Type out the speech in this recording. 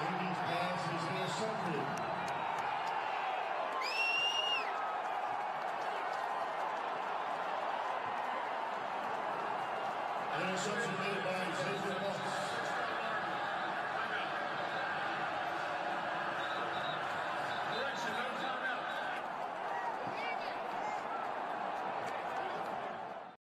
Ladies' dance is here separated. And it's also made by